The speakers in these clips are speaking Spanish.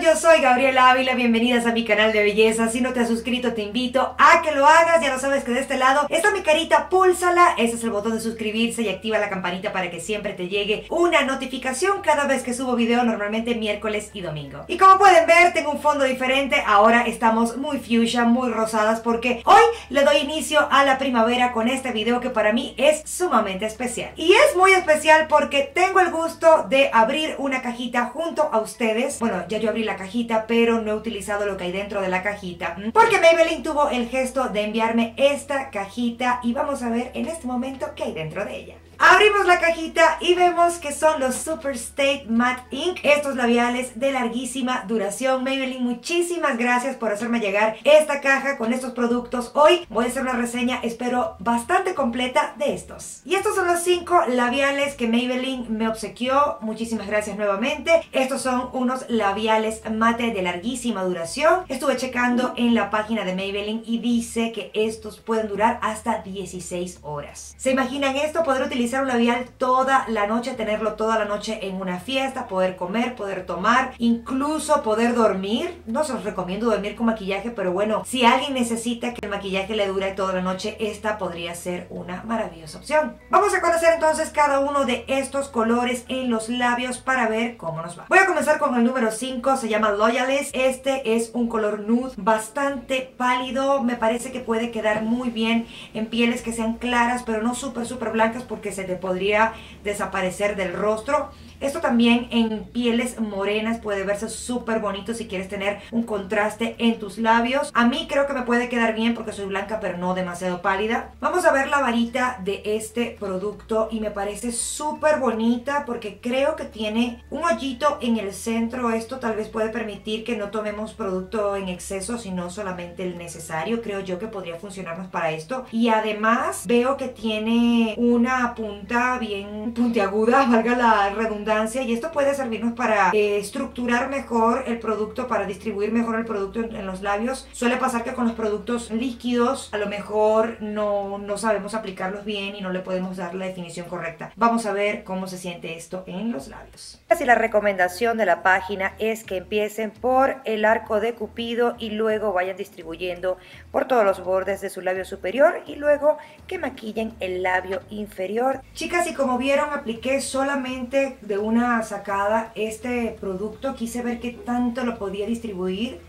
Yo soy Gabriela Ávila, bienvenidas a mi canal de belleza. Si no te has suscrito, te invito a que lo hagas. Ya lo sabes que de este lado está mi carita, púlsala. Ese es el botón de suscribirse y activa la campanita para que siempre te llegue una notificación cada vez que subo video, normalmente miércoles y domingo. Y como pueden ver, tengo un fondo diferente. Ahora estamos muy fuchsia, muy rosadas, porque hoy le doy inicio a la primavera con este video que para mí es sumamente especial. Y es muy especial porque tengo el gusto de abrir una cajita junto a ustedes. Bueno, ya yo abrí la cajita, pero no he utilizado lo que hay dentro de la cajita. Porque Maybelline tuvo el gesto de enviarme esta cajita y vamos a ver en este momento qué hay dentro de ella. Abrimos la cajita y vemos que son los Super State Matte Ink, estos labiales de larguísima duración. Maybelline, muchísimas gracias por hacerme llegar esta caja con estos productos. Hoy voy a hacer una reseña, espero, bastante completa de estos. Y estos son los cinco labiales que Maybelline me obsequió. Muchísimas gracias nuevamente. Estos son unos labiales mate de larguísima duración. Estuve checando en la página de Maybelline y dice que estos pueden durar hasta 16 horas. ¿Se imaginan esto? Poder utilizar un labial toda la noche, tenerlo toda la noche en una fiesta, poder comer, poder tomar, incluso poder dormir. No se os recomiendo dormir con maquillaje, pero bueno, si alguien necesita que el maquillaje le dure toda la noche, esta podría ser una maravillosa opción. Vamos a conocer entonces cada uno de estos colores en los labios para ver cómo nos va. Voy a comenzar con el número 5, se llama Loyalist. Este es un color nude bastante pálido, me parece que puede quedar muy bien en pieles que sean claras, pero no súper, súper blancas porque se te podría desaparecer del rostro. Esto también en pieles morenas puede verse súper bonito si quieres tener un contraste en tus labios. A mí creo que me puede quedar bien porque soy blanca pero no demasiado pálida. Vamos a ver la varita de este producto y me parece súper bonita porque creo que tiene un hoyito en el centro. Esto tal vez puede permitir que no tomemos producto en exceso sino solamente el necesario. Creo yo que podría funcionarnos para esto. Y además veo que tiene una punta bien puntiaguda, valga la redundancia y esto puede servirnos para eh, estructurar mejor el producto, para distribuir mejor el producto en, los labios. Suele pasar que con los productos líquidos a lo mejor no, no sabemos aplicarlos bien y no le podemos dar la definición correcta. Vamos a ver cómo se siente esto en los labios. Así la recomendación de la página es que empiecen por el arco de cupido y luego vayan distribuyendo por todos los bordes de su labio superior y luego que maquillen el labio inferior. Chicas, y como vieron, apliqué solamente de una sacada este producto. Quise ver qué tanto lo podía distribuir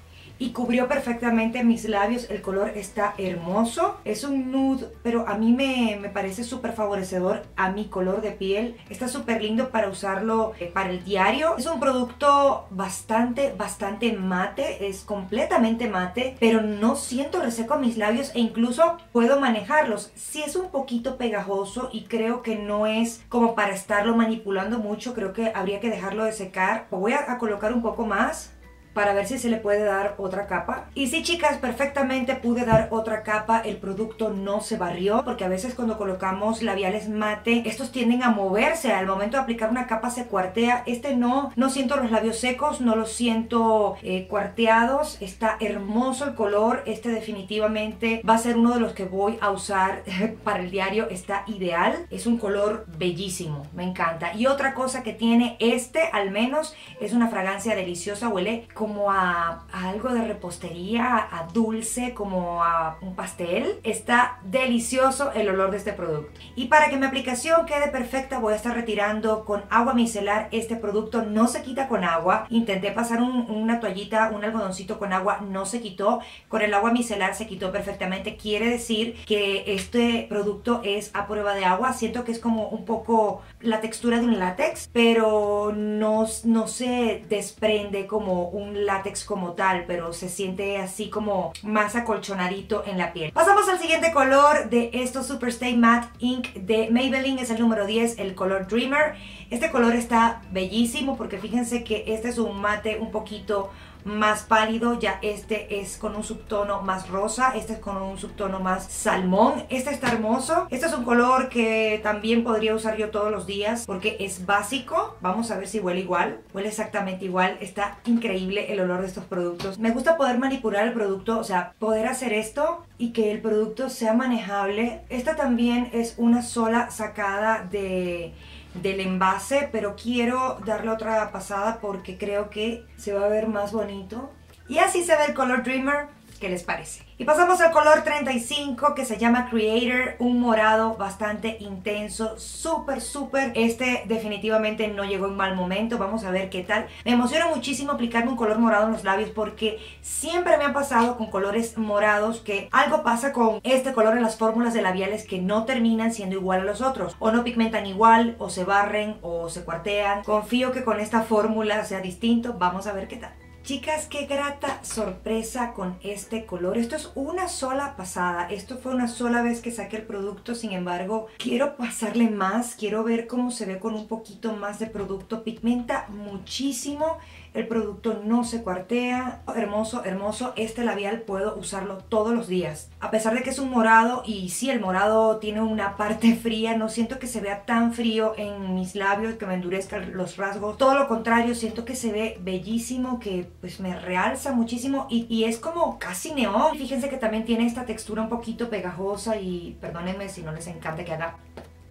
y cubrió perfectamente mis labios. El color está hermoso. Es un nude, pero a mí me, me parece súper favorecedor a mi color de piel. Está súper lindo para usarlo eh, para el diario. Es un producto bastante, bastante mate. Es completamente mate, pero no siento reseco mis labios e incluso puedo manejarlos. Sí es un poquito pegajoso y creo que no es como para estarlo manipulando mucho. Creo que habría que dejarlo de secar. Voy a colocar un poco más para ver si se le puede dar otra capa. Y sí, chicas, perfectamente pude dar otra capa. El producto no se barrió porque a veces cuando colocamos labiales mate, estos tienden a moverse. Al momento de aplicar una capa se cuartea. Este no, no siento los labios secos, no los siento eh, cuarteados. Está hermoso el color. Este definitivamente va a ser uno de los que voy a usar para el diario. Está ideal. Es un color bellísimo. Me encanta. Y otra cosa que tiene este, al menos, es una fragancia deliciosa. Huele como a, algo de repostería, a dulce, como a un pastel. Está delicioso el olor de este producto. Y para que mi aplicación quede perfecta voy a estar retirando con agua micelar este producto. No se quita con agua. Intenté pasar una toallita, un algodoncito con agua, no se quitó. Con el agua micelar se quitó perfectamente. Quiere decir que este producto es a prueba de agua. Siento que es como un poco la textura de un látex, pero no, no se desprende como un látex como tal, pero se siente así como más acolchonadito en la piel. Pasamos al siguiente color de estos Super Stay Matte Ink de Maybelline, es el número 10, el color Dreamer. Este color está bellísimo porque fíjense que este es un mate un poquito más pálido, ya este es con un subtono más rosa, este es con un subtono más salmón, este está hermoso, este es un color que también podría usar yo todos los días porque es básico, vamos a ver si huele igual, huele exactamente igual, está increíble el olor de estos productos, me gusta poder manipular el producto, o sea, poder hacer esto y que el producto sea manejable, esta también es una sola sacada de del envase, pero quiero darle otra pasada porque creo que se va a ver más bonito. Y así se ve el color Dreamer. ¿Qué les parece? Y pasamos al color 35 que se llama Creator, un morado bastante intenso, súper, súper. Este definitivamente no llegó en mal momento, vamos a ver qué tal. Me emociona muchísimo aplicarme un color morado en los labios porque siempre me ha pasado con colores morados que algo pasa con este color en las fórmulas de labiales que no terminan siendo igual a los otros. O no pigmentan igual, o se barren, o se cuartean. Confío que con esta fórmula sea distinto, vamos a ver qué tal. Chicas, qué grata sorpresa con este color. Esto es una sola pasada. Esto fue una sola vez que saqué el producto. Sin embargo, quiero pasarle más. Quiero ver cómo se ve con un poquito más de producto. Pigmenta muchísimo el producto no se cuartea, hermoso, hermoso, este labial puedo usarlo todos los días. A pesar de que es un morado y sí, el morado tiene una parte fría, no siento que se vea tan frío en mis labios, que me endurezcan los rasgos. Todo lo contrario, siento que se ve bellísimo, que pues me realza muchísimo y, y es como casi neón. Fíjense que también tiene esta textura un poquito pegajosa y perdónenme si no les encanta que haga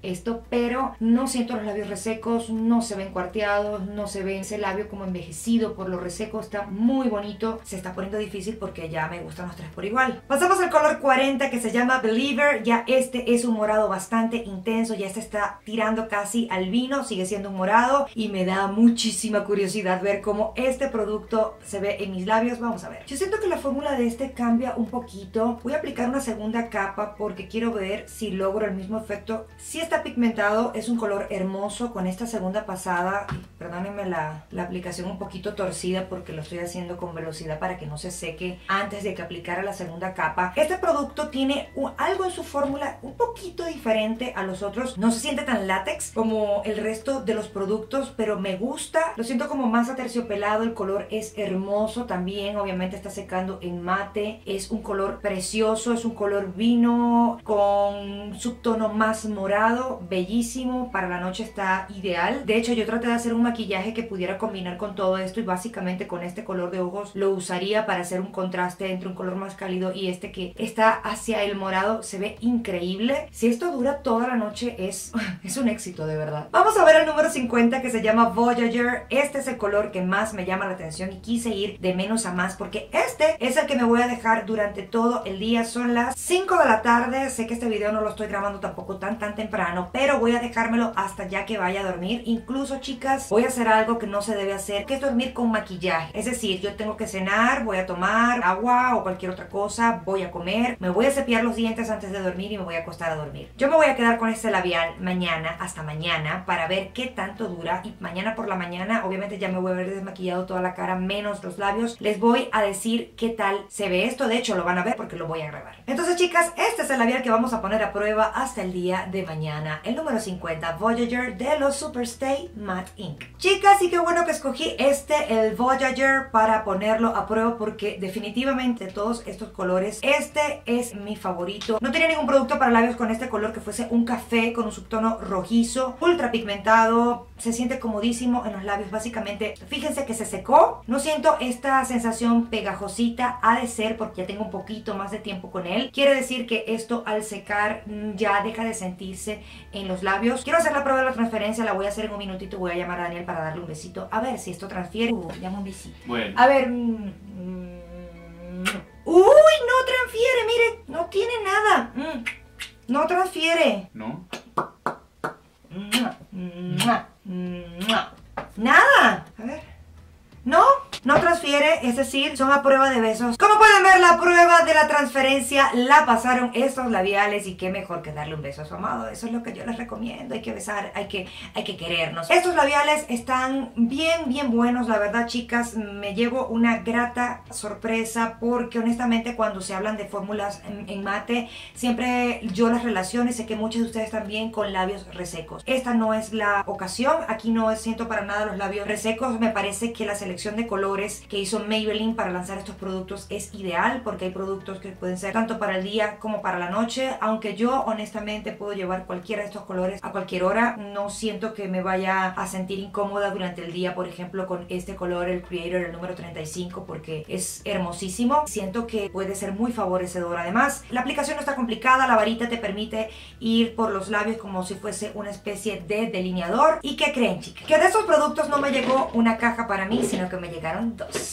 esto, pero no siento los labios resecos, no se ven cuarteados, no se ve ese labio como envejecido por lo reseco, está muy bonito, se está poniendo difícil porque ya me gustan los tres por igual. Pasamos al color 40 que se llama Believer, ya este es un morado bastante intenso, ya este está tirando casi al vino, sigue siendo un morado y me da muchísima curiosidad ver cómo este producto se ve en mis labios, vamos a ver. Yo siento que la fórmula de este cambia un poquito, voy a aplicar una segunda capa porque quiero ver si logro el mismo efecto, está pigmentado, es un color hermoso con esta segunda pasada. Perdónenme la, aplicación un poquito torcida porque lo estoy haciendo con velocidad para que no se seque antes de que aplicara la segunda capa. Este producto tiene algo en su fórmula un poquito diferente a los otros. No se siente tan látex como el resto de los productos, pero me gusta. Lo siento como más aterciopelado. El color es hermoso también. Obviamente está secando en mate. Es un color precioso. Es un color vino con subtono más morado bellísimo, para la noche está ideal. De hecho, yo traté de hacer un maquillaje que pudiera combinar con todo esto y básicamente con este color de ojos lo usaría para hacer un contraste entre un color más cálido y este que está hacia el morado. Se ve increíble. Si esto dura toda la noche es, es un éxito de verdad. Vamos a ver el número 50 que se llama Voyager. Este es el color que más me llama la atención y quise ir de menos a más porque este es el que me voy a dejar durante todo el día. Son las 5 de la tarde. Sé que este video no lo estoy grabando tampoco tan tan temprano pero voy a dejármelo hasta ya que vaya a dormir. Incluso, chicas, voy a hacer algo que no se debe hacer, que es dormir con maquillaje. Es decir, yo tengo que cenar, voy a tomar agua o cualquier otra cosa, voy a comer, me voy a cepillar los dientes antes de dormir y me voy a acostar a dormir. Yo me voy a quedar con este labial mañana, hasta mañana, para ver qué tanto dura. Y mañana por la mañana, obviamente ya me voy a ver desmaquillado toda la cara, menos los labios. Les voy a decir qué tal se ve esto. De hecho, lo van a ver porque lo voy a grabar. Entonces, chicas, este es el labial que vamos a poner a prueba hasta el día de mañana el número 50 Voyager de los Superstay Matte Ink. Chicas, sí que bueno que escogí este, el Voyager, para ponerlo a prueba porque definitivamente todos estos colores, este es mi favorito. No tenía ningún producto para labios con este color que fuese un café con un subtono rojizo, ultra pigmentado, se siente comodísimo en los labios básicamente. Fíjense que se secó, no siento esta sensación pegajosita, ha de ser porque ya tengo un poquito más de tiempo con él. Quiere decir que esto al secar mm, ya deja de sentirse en los labios. Quiero hacer la prueba de la transferencia, la voy a hacer en un minutito. Voy a llamar a Daniel para darle un besito. A ver si esto transfiere. Uh, llamo un besito. Bueno. A ver. Mm, mm, uy, no transfiere, mire. No tiene nada. Mm, no transfiere. ¿No? Nada. A ver. No, no transfiere, es decir, son a prueba de besos. Como pueden ver, la prueba de la transferencia la pasaron estos labiales y qué mejor que darle un beso a su amado. Eso es lo que yo les recomiendo. Hay que besar, hay que, hay que querernos. Estos labiales están bien, bien buenos, la verdad, chicas. Me llevo una grata sorpresa porque honestamente cuando se hablan de fórmulas en, mate, siempre yo las relaciono y sé que muchos de ustedes también con labios resecos. Esta no es la ocasión. Aquí no siento para nada los labios resecos. Me parece que la selección de colores que hizo Maybelline para lanzar estos productos es ideal porque hay productos que pueden ser tanto para el día como para la noche, aunque yo honestamente puedo llevar cualquiera de estos colores a cualquier hora, no siento que me vaya a sentir incómoda durante el día, por ejemplo, con este color, el Creator, el número 35, porque es hermosísimo. Siento que puede ser muy favorecedor. Además, la aplicación no está complicada, la varita te permite ir por los labios como si fuese una especie de delineador. ¿Y qué creen, chicas? Que de esos productos no me llegó una caja para mí, sino que me llegaron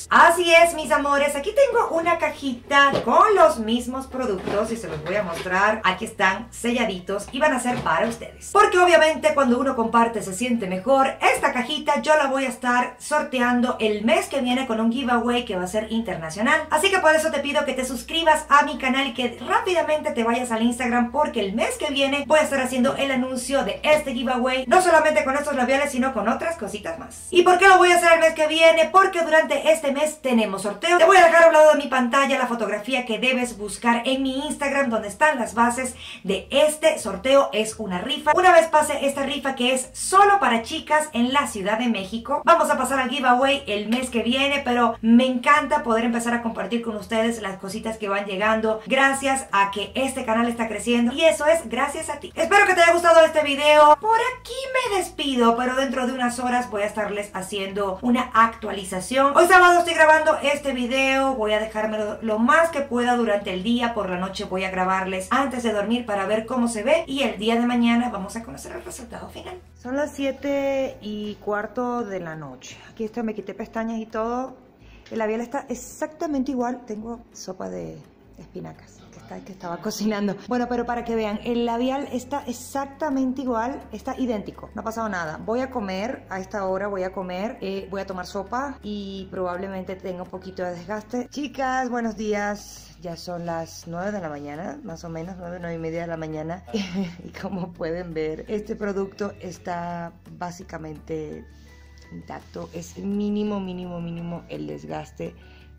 Así es, mis amores, aquí tengo una cajita con los mismos productos y se los voy a mostrar. Aquí están selladitos y van a ser para ustedes. Porque obviamente cuando uno comparte se siente mejor. Esta cajita yo la voy a estar sorteando el mes que viene con un giveaway que va a ser internacional. Así que por eso te pido que te suscribas a mi canal y que rápidamente te vayas al Instagram porque el mes que viene voy a estar haciendo el anuncio de este giveaway. No solamente con estos labiales sino con otras cositas más. ¿Y por qué lo voy a hacer el mes que viene? Porque durante este mes tenemos sorteo. Te voy a dejar a un lado de mi pantalla la fotografía que debes buscar en mi Instagram donde están las bases de este sorteo. Es una rifa. Una vez pase esta rifa que es solo para chicas en la Ciudad de México, vamos a pasar al giveaway el mes que viene, pero me encanta poder empezar a compartir con ustedes las cositas que van llegando gracias a que este canal está creciendo y eso es gracias a ti. Espero que te haya gustado este video. Por aquí me despido, pero dentro de unas horas voy a estarles haciendo una actualización. Hoy sábado estoy grabando este video, voy a dejármelo lo más que pueda durante el día, por la noche voy a grabarles antes de dormir para ver cómo se ve y el día de mañana vamos a conocer el resultado final. Son las 7 y cuarto de la noche. Aquí está, me quité pestañas y todo. El labial está exactamente igual. Tengo sopa de espinacas está, que estaba cocinando. Bueno, pero para que vean, el labial está exactamente igual, está idéntico. No ha pasado nada. Voy a comer, a esta hora voy a comer, eh, voy a tomar sopa y probablemente tenga un poquito de desgaste. Chicas, buenos días. Ya son las 9 de la mañana, más o menos, 9, 9 y media de la mañana. y como pueden ver, este producto está básicamente intacto. Es mínimo, mínimo, mínimo el desgaste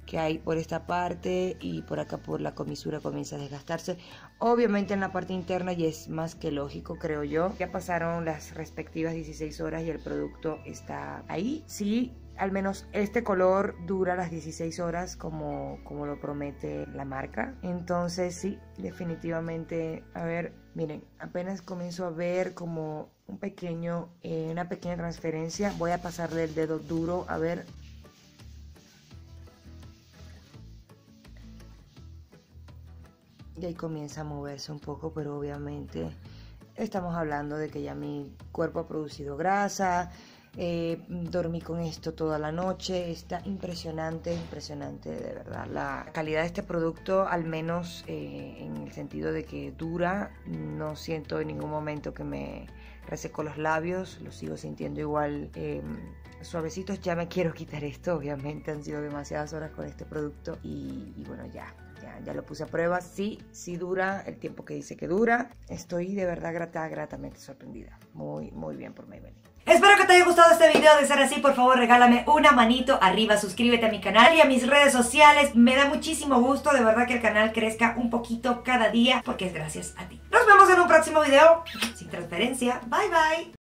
que hay por esta parte y por acá por la comisura comienza a desgastarse. Obviamente en la parte interna y es más que lógico, creo yo. Ya pasaron las respectivas 16 horas y el producto está ahí. Sí, al menos este color dura las 16 horas como, como lo promete la marca. Entonces sí, definitivamente, a ver, miren, apenas comienzo a ver como un pequeño, eh, una pequeña transferencia. Voy a pasar del dedo duro, a ver. Y ahí comienza a moverse un poco, pero obviamente estamos hablando de que ya mi cuerpo ha producido grasa, eh, dormí con esto toda la noche. Está impresionante, impresionante de verdad. La calidad de este producto, al menos eh, en el sentido de que dura, no siento en ningún momento que me reseco los labios, los sigo sintiendo igual eh, suavecitos. Ya me quiero quitar esto, obviamente han sido demasiadas horas con este producto y, y bueno, ya, ya, ya, lo puse a prueba. Sí, sí dura el tiempo que dice que dura. Estoy de verdad grata, gratamente sorprendida. Muy, muy bien por Maybelline. Espero que te haya gustado este video. De ser así, por favor, regálame una manito arriba. Suscríbete a mi canal y a mis redes sociales. Me da muchísimo gusto, de verdad, que el canal crezca un poquito cada día porque es gracias a ti. Nos vemos en un próximo video. Sin transferencia. Bye, bye.